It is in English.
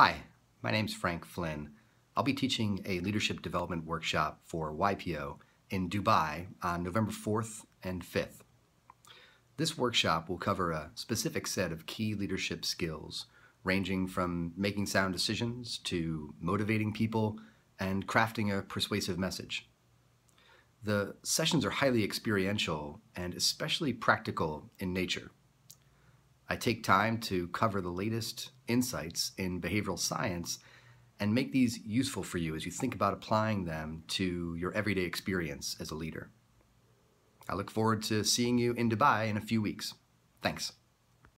Hi, my name's Frank Flynn. I'll be teaching a leadership development workshop for YPO in Dubai on November 4th and 5th. This workshop will cover a specific set of key leadership skills, ranging from making sound decisions to motivating people and crafting a persuasive message. The sessions are highly experiential and especially practical in nature. I take time to cover the latest insights in behavioral science and make these useful for you as you think about applying them to your everyday experience as a leader. I look forward to seeing you in Dubai in a few weeks. Thanks.